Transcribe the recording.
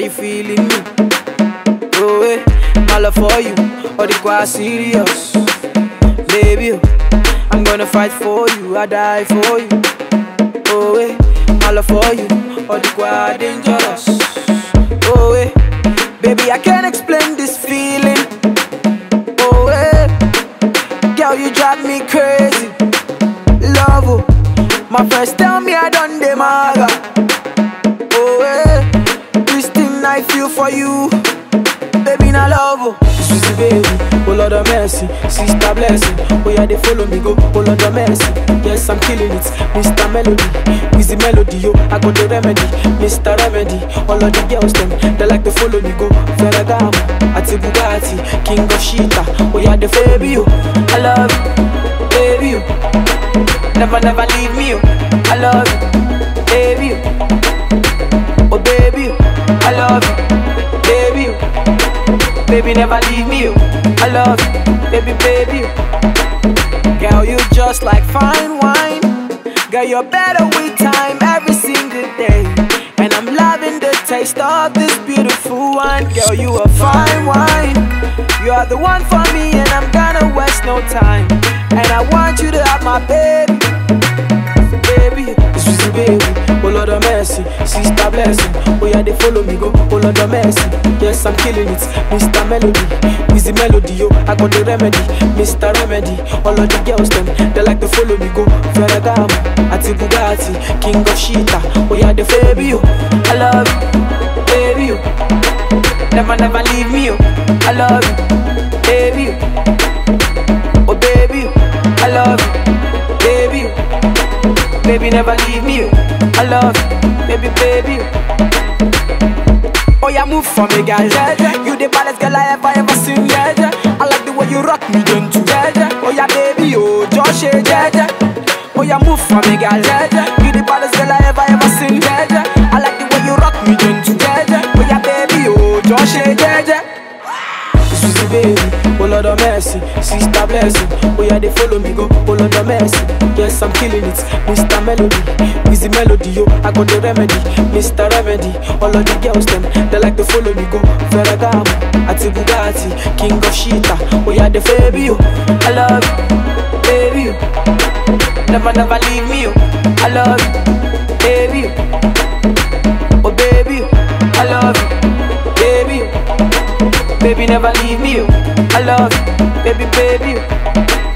you feeling me? Oh, eh, my love for you, all the quite serious. Baby, oh, I'm gonna fight for you, I die for you. Oh, eh, my love for you, all the quite dangerous. Oh, eh, baby, I can't explain this feeling. Oh, eh, girl, you drive me crazy. Love, oh, my friends tell me I done the maga. For you. Baby, na love, oh. Sweetie baby, oh Lord of mercy, sister blessing. Oh yeah, they follow me go, oh Lord of mercy. Yes, I'm killing it, Mr. Melody, Wheezy Melody, yo. I got the remedy, Mr. Remedy. All of the girls them, they like to follow me go. Ferragamo, Ati Bugatti, King of Shita. Oh yeah, they baby, yo. I love you, baby, yo. Never, never leave me, yo. I love you, Baby, never leave me. I love you, baby, baby. Girl, you just like fine wine. Girl, you're better with time every single day. And I'm loving the taste of this beautiful wine. Girl, you a fine wine. You are the one for me, and I'm gonna waste no time. And I want you to have my baby baby, sweetie baby. Lord of mercy, sister blessing. Oh yeah, they follow me go. Oh Lord of mercy, yes I'm killing it. Mr. Melody, Wheezy Melody, yo. I got the remedy, Mr. Remedy. All of the girls them, they like to follow me go. Ferragamo, Ati Bugatti, King of Shita. Oh yeah, they baby, yo. I love you, baby, yo. Never, never leave me, yo. I love you, baby, yo. Oh baby, yo. I love you, baby. yo. Baby, never leave me. oh. I love you, baby, baby. Oh, yeah, move for me, girl. Yeah, yeah. You the baddest girl I ever, ever seen. Yeah, yeah. I like the way you rock me, gentle. Yeah, yeah. Oh, yeah, baby, oh, Josh, yeah, yeah. Oh, yeah, move for me, girl. Yeah, yeah. Baby, oh Lord of mercy, sister blessing. Oh yeah, they follow me go, oh Lord of mercy. Yes, I'm killing it, Mr. Melody, Wheezy Melody, yo. I got the remedy, Mr. Remedy. All of the girls them, they like to follow me go. Ferragamo, Ati Bugatti, King of Shita. Oh yeah, they baby, yo. I love you, baby, yo. Never, never leave me, yo. I love you, Baby, never leave me. I love you, baby, baby.